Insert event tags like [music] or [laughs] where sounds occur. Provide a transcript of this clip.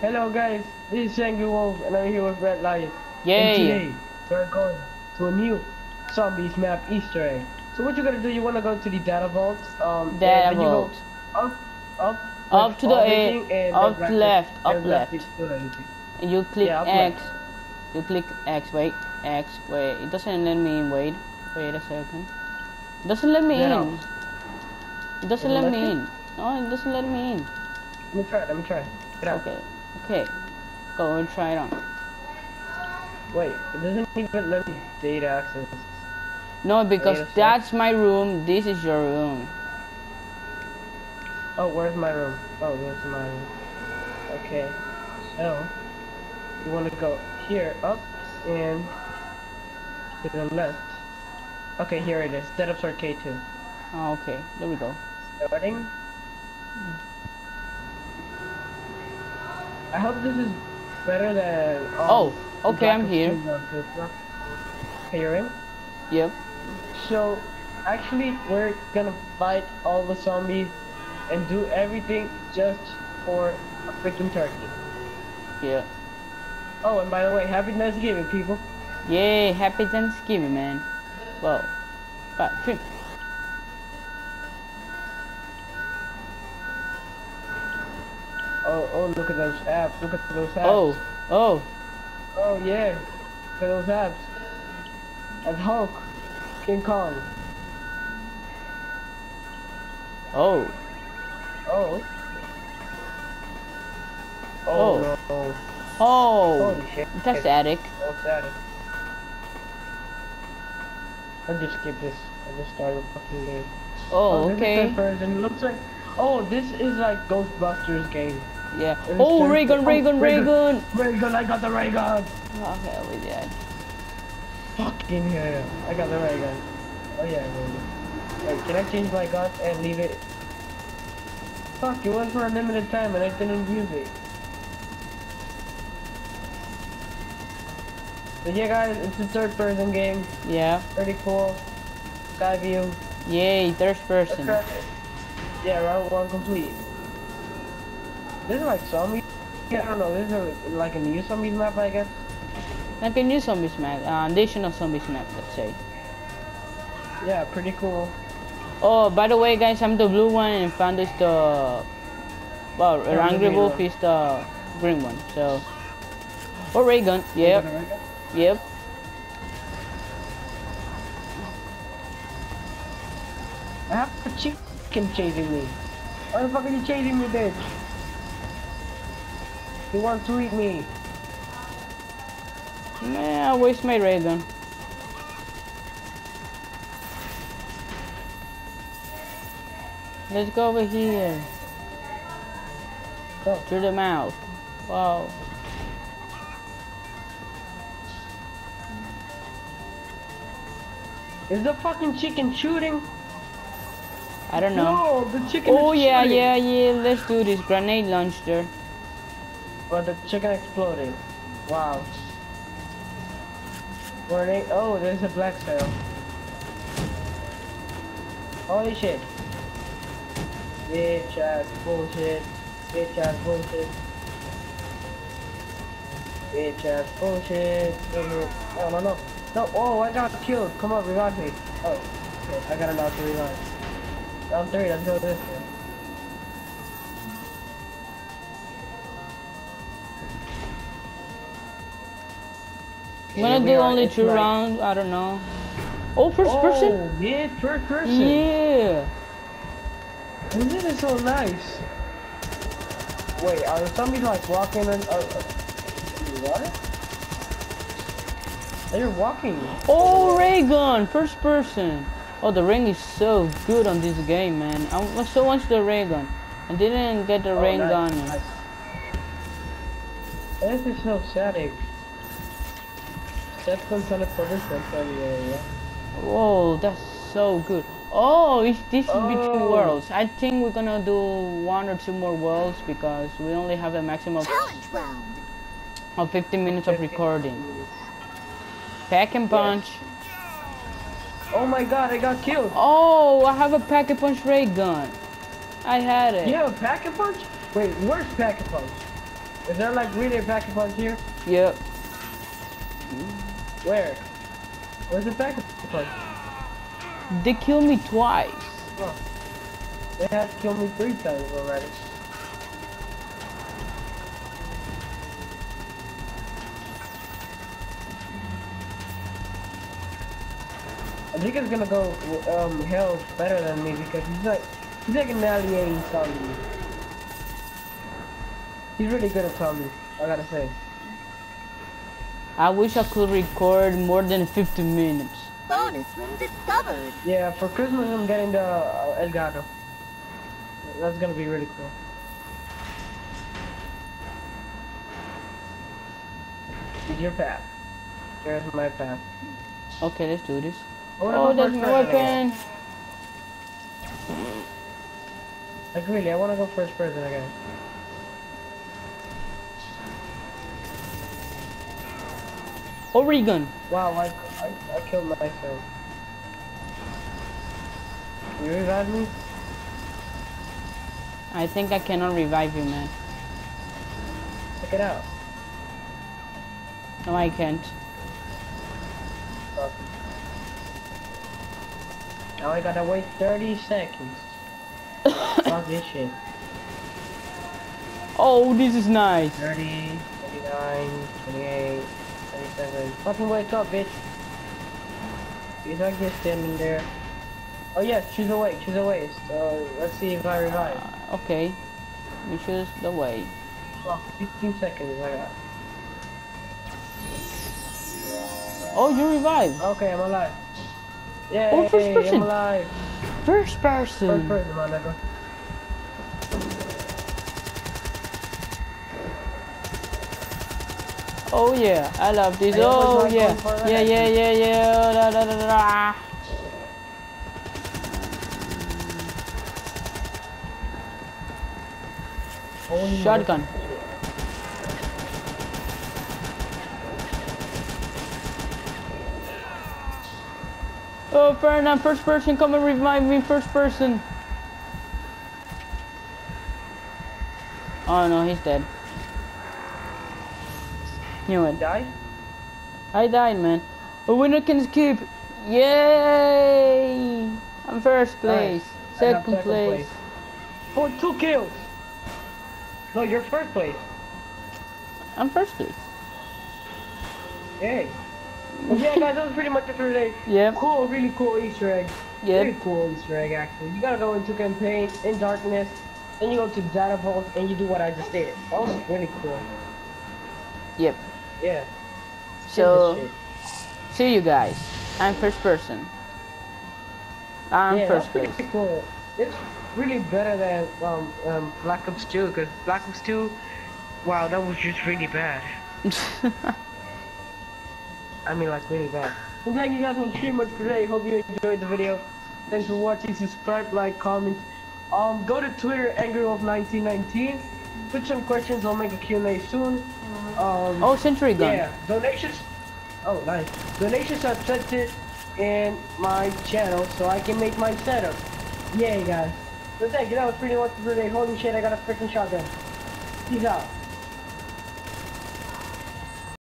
Hello guys, this is Angry Wolf and I'm here with Red Lion. And Yay! today we're going to a new zombies map Easter egg. So what you're gonna do, you wanna go to the data vault. Um, and Data then you go vault. Up, up, Up to the A- and up left, up and left. everything. And you click Yeah, X. You click X. Wait, X. Wait. It doesn't let me in. Wait. Wait a second. It doesn't let me in. It doesn't It'll let let me in. No, it doesn't let me in. Let me try. Let me try. Get out. Okay. Okay. Go and try it on. Wait, it doesn't even let me data access. No, because Wait a sec. that's my room. This is your room. Oh, where's my room? Oh, there's my room. Okay. So, you want to go here, up, and to the left. Okay, here it is. Dead Ops Arcade 2. Oh, okay. There we go. Starting. Mm. I hope this is better than. um, Oh, okay, I'm here. 2 one, 'cause Black- Okay, you're in? Yep. So, actually, we're gonna fight all the zombies and do everything just for a freaking turkey. Yeah. Oh, and by the way, happy Thanksgiving, people. Yay! Happy Thanksgiving, man. Well, but Oh, oh, look at those abs. Look at those abs. Oh, oh. Oh, yeah. Look at those abs. That's Hulk. King Kong. Oh. Oh. Oh. Oh, no. Oh. Holy shit. That's static. Oh, static. I'll just skip this. I just started fucking game. Oh, oh is okay. person. Looks like. Oh, this is like Ghostbusters game. Yeah. Oh, oh, Raygun, Raygun. Raygun. Raygun, I got the ray gun. Okay, oh, we did. Fucking hell. I got the ray gun. Oh yeah, Raygun. Wait, can I change my gun and leave it? Fuck, it was for a limited time and I didn't use it. So yeah guys, it's a third person game. Yeah. Pretty cool. Sky view. Yay, third person. Yeah, round one complete. This is like zombie. Yeah, I don't know. This is like a new zombies map, I guess. Like a new zombies map, uh, additional zombies map, let's say. Yeah, pretty cool. Oh, by the way, guys, I'm the blue one, and Fando is the. Well, the Angry Wolf one. is the green one. So. Or ray gun. Yep. Yep. I have a chicken chasing me. Why the fuck are you chasing me, bitch? He wants to eat me. Man, I waste my Raygun. Let's go over here. Go. Through the mouth. Wow. Is the fucking chicken shooting? I don't know. No, the chicken Oh yeah, shooting. yeah, yeah. Let's do this. Grenade launcher. But the chicken exploded. Wow. Grenade. Oh, there's a black cell. Holy shit. Bitch ass bullshit. Bitch ass bullshit. Bitch ass bullshit. Oh no no. No, oh I got killed. Come on, revive me. Oh, okay, I got enough to revive. Round three, let's go this way. I'm gonna do are, only two night. rounds. I don't know. Oh, first oh, person. yeah, first person. Yeah. And This is so nice. Wait, are zombies like walking and uh, uh, what? They're walking. Oh, ray gun, first person. Oh, the ring is so good on this game, man. I so much the ray gun. I didn't get the Oh, ray nice. This is so static. Set some teleportation from the area. Whoa, that's so good. Oh, it's this is between Oh. worlds. I think we're gonna do one or two more worlds because we only have a maximum Challenge round. of 15 minutes of recording. Pack-a-Punch. Oh my god, I got killed. Oh, I have a Pack-a-Punch ray gun. I had it. You have a Pack-a-Punch? Wait, where's Pack-a-Punch? Is there like really a Pack-a-Punch here? Yep. Where? Where's the of punch? They killed me twice. Oh. They have killed me three times already. I think it's gonna go um hell better than me because he's like he's like annihilating zombies. He's really good at zombies, I gotta say. I wish I could record more than 50 minutes. Bonus room discovered. Yeah, for Christmas I'm getting the uh, El Gato. That's gonna be really cool. Here's your path. Here's my path. Okay, let's do this. I wanna Oh, that's my person again. weapon. Like really, I wanna go first person again. Oregon. Wow, I, I, I killed myself. Can you revive me? I think I cannot revive you, man. Check it out. No, I can't. Now I gotta wait 30 seconds. [laughs] Fuck this shit. Oh, this is nice. 30, 29, 28, 27. Fucking wake up, bitch. He's like just standing there. Oh yes, she's awake, she's awake. So let's see if I revive. Uh, okay. We choose the way. Fuck, 15 seconds I got. Oh, you revive. Okay, I'm alive. Yay, Oh, first person. I'm alive. First First person. person, my nigga. Oh yeah, I love this. I Oh yeah, yeah, yeah, yeah, yeah. Da, da, da, da. Holy Shotgun. Oh, Ferdinand, first person, come and revive me, first person. Oh no, he's dead. Knew it. Die? I died, man. A winner can skip. Yay! I'm first place. Nice. Have Second, place. For oh, two kills. No, you're first place. I'm first place. Yay. Well, yeah, guys, that was pretty much it for today. [laughs] Yep. Cool, really cool Easter egg. Yep. Very cool Easter egg, actually. You gotta go into campaign in darkness, then you go to data vault, and you do what I just did. That was really cool. Yep. Yeah. So, see you guys. I'm first person. I'm yeah, first place. cool. It's really better than um, um, Black Ops 2, because Black Ops 2, wow, that was just really bad. [laughs] I mean, like, really bad. Well, thank you guys so pretty much for today. Hope you enjoyed the video. Thanks for watching. Subscribe, like, comment. Um, go to Twitter, AngryWolf1919. Put some questions. I'll make a Q&A soon. Um, oh, century gun. yeah, donations. Oh, nice. Donations are accepted in my channel, so I can make my setup. Yay, guys. So thank you. That was pretty much today. Holy shit, I got a freaking shotgun. Peace out.